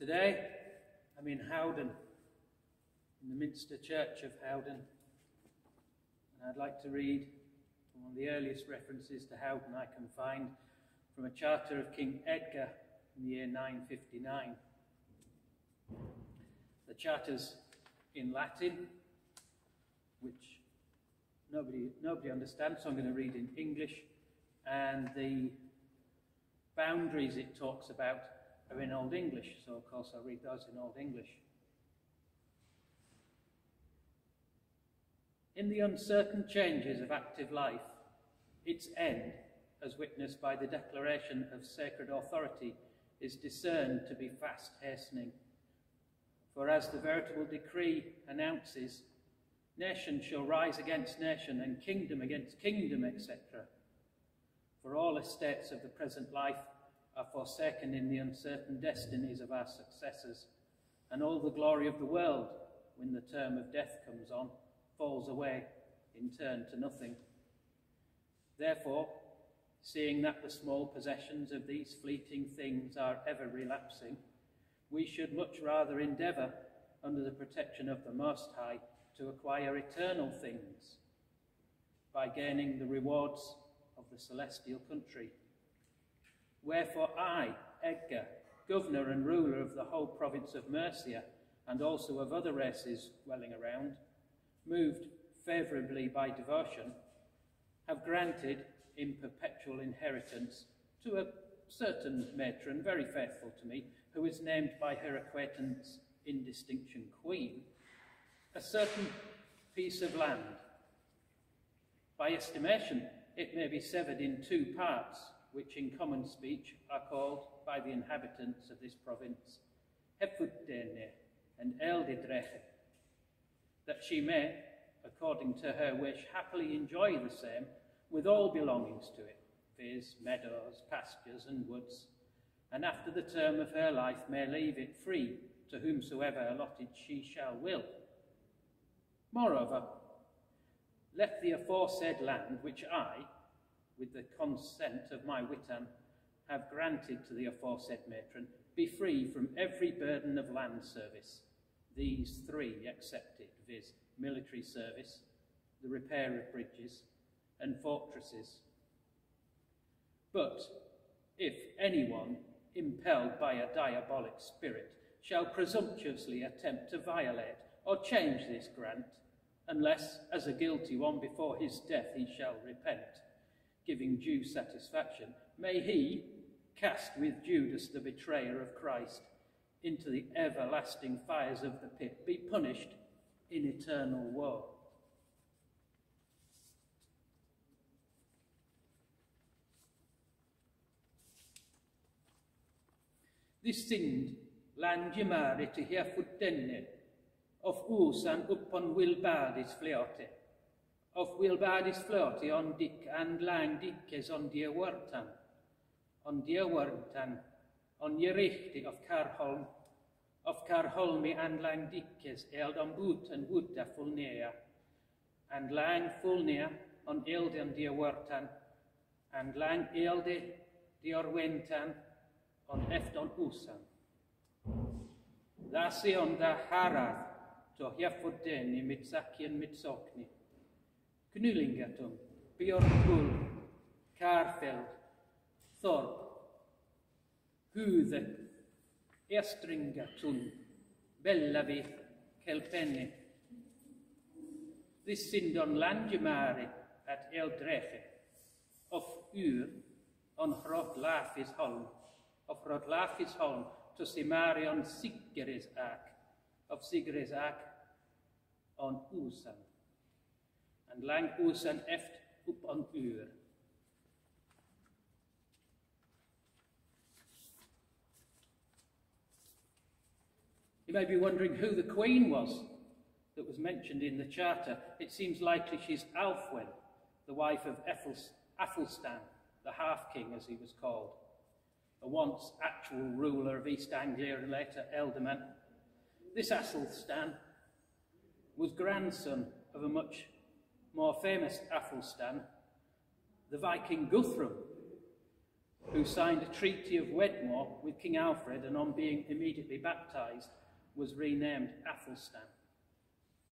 Today, I'm in Howden, in the Minster Church of Howden, and I'd like to read one of the earliest references to Howden I can find from a charter of King Edgar in the year 959. The charter's in Latin, which nobody, nobody understands, so I'm going to read in English, and the boundaries it talks about are in Old English, so of course I'll read those in Old English. In the uncertain changes of active life, its end, as witnessed by the declaration of sacred authority, is discerned to be fast hastening. For as the veritable decree announces, nation shall rise against nation and kingdom against kingdom, etc. For all estates of the present life are forsaken in the uncertain destinies of our successors, and all the glory of the world, when the term of death comes on, falls away in turn to nothing. Therefore, seeing that the small possessions of these fleeting things are ever relapsing, we should much rather endeavour, under the protection of the Most High, to acquire eternal things by gaining the rewards of the celestial country. Wherefore I, Edgar, governor and ruler of the whole province of Mercia, and also of other races dwelling around, moved favourably by devotion, have granted in perpetual inheritance to a certain matron very faithful to me, who is named by her acquaintance in distinction Queen, a certain piece of land. By estimation, it may be severed in two parts, which in common speech are called by the inhabitants of this province Hefutdene and Eldidreche, that she may, according to her wish, happily enjoy the same with all belongings to it, viz., meadows, pastures, and woods, and after the term of her life may leave it free to whomsoever allotted she shall will. Moreover, let the aforesaid land which I, with the consent of my witan, have granted to the aforesaid matron, be free from every burden of land service, these three excepted, viz. military service, the repair of bridges, and fortresses. But if anyone, impelled by a diabolic spirit, shall presumptuously attempt to violate or change this grant, unless, as a guilty one before his death, he shall repent, giving due satisfaction, may he, cast with Judas the betrayer of Christ into the everlasting fires of the pit, be punished in eternal woe. This sind landgemare till herfotdenne, of usan uppon wilbardis fleote, of wilbardis flote on dick and lang dickes on dia wartan, on dia wartan, on jerichti of Karholm, of Karholmi and lang dickes eld on boot and woodda fulnea, and lang fulnea on eld on dia wartan, and lang elde dior wentan, on efton usan. Lasi on da harath to hiafodeni mit mitsokni. Knulingatum, Björkull, Karfeld, Thorp, Hude, Estringatun, Bellavi, Kelpenni. This sindon landgemare at Eldreche, of Ur, on Hrot Holm, of Rodlafisholm to Simarion Sigrisak, of Sigrisak on Usan, and lang Usan eft up on Ur. You may be wondering who the queen was that was mentioned in the charter. It seems likely she's Alfwen, the wife of Athelstan, the half-king as he was called a once actual ruler of East Anglia and later ealdorman. This Athelstan was grandson of a much more famous Athelstan, the Viking Guthrum, who signed a Treaty of Wedmore with King Alfred and on being immediately baptised was renamed Athelstan.